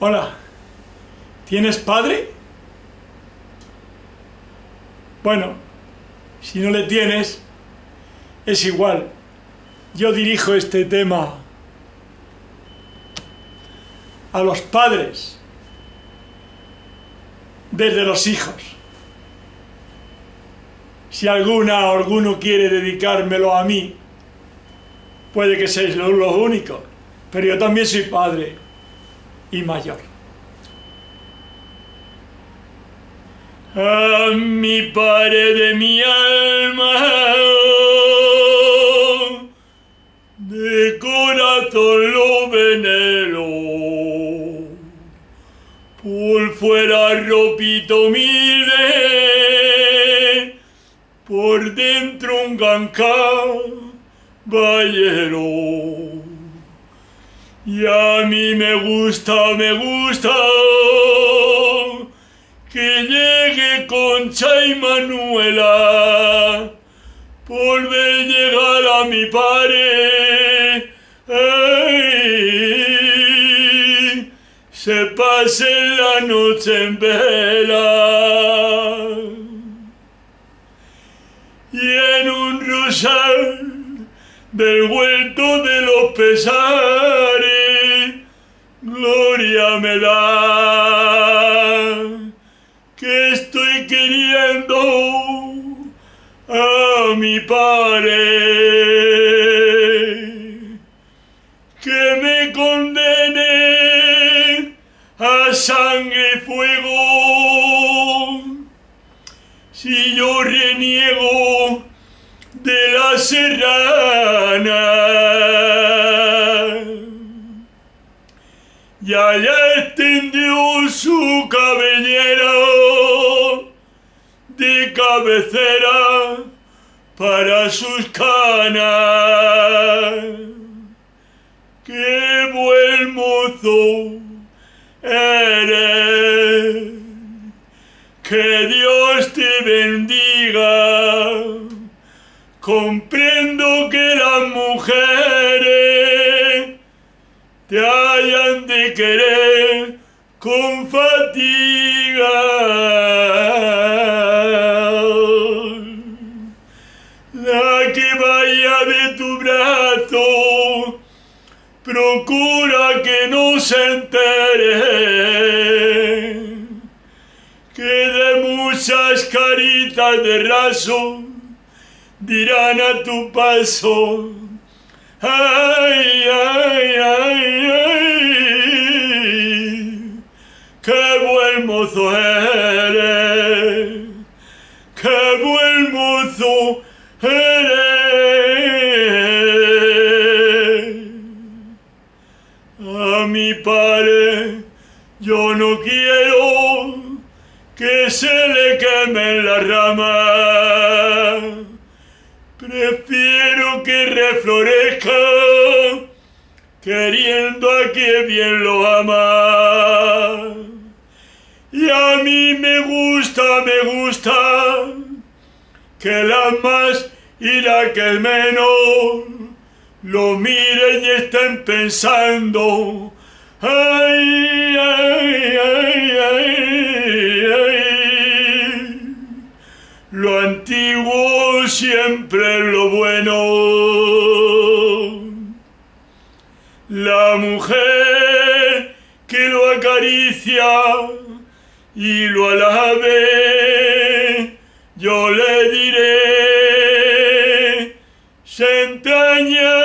Hola, ¿tienes padre? Bueno, si no le tienes, es igual. Yo dirijo este tema a los padres desde los hijos. Si alguna o alguno quiere dedicármelo a mí, puede que seáis los, únicos, pero yo también soy padre y mayor. A mi padre de mi alma, de corazón lo venero, por fuera ropito humilde, por dentro un gran caballero. Y a mí me gusta, me gusta que llegue Concha y Manuela por ver llegar a mi padre. Se pase la noche en vela y en un rosal del huerto de los pesares, gloria me da. Que estoy queriendo a mi padre, que me condene a sangre y fuego, si yo reniego de la serrana. Y allá extendió su cabellera de cabecera para sus canas. ¡Qué buen mozo eres! Que Dios te bendiga. Comprendo que las mujeres te hayan querer con fatiga. La que vaya de tu brazo, procura que no se entere que de muchas caritas de raso dirán a tu paso, ay, ay, ay, mozo eres, qué buen mozo eres. A mi padre yo no quiero que se le quemen las ramas. Prefiero que reflorezca queriendo a quien bien lo ama. Y a mí me gusta, me gusta que la más y la que menos lo miren y estén pensando. Ay, ay, ay, ay. Lo antiguo siempre es lo bueno. La mujer que lo acaricia y lo alabe, yo le diré, se entraña,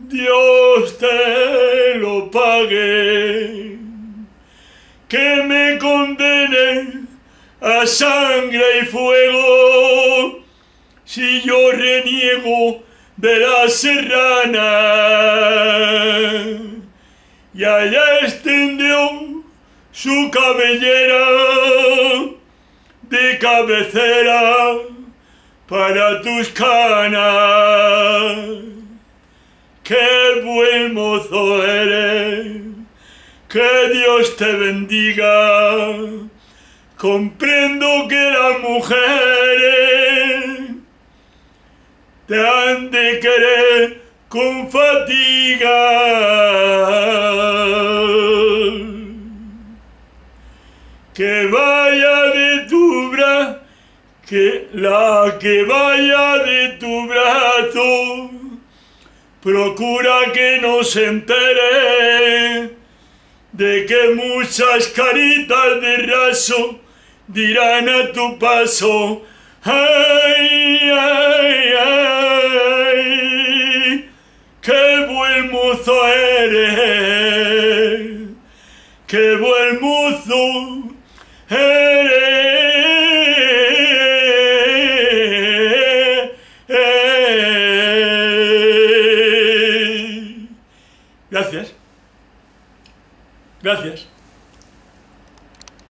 Dios te lo pague, que me condene a sangre y fuego, si yo reniego de la serrana. Y allá extendió su cabellera de cabecera para tus canas. Qué buen mozo eres, que Dios te bendiga. Comprendo que las mujeres te han de querer con fatiga que vaya de tu brazo, que la que vaya de tu brazo, procura que no se entere de que muchas caritas de raso dirán a tu paso, ay, ay, ay, qué buen mozo eres, qué buen mozo Gracias.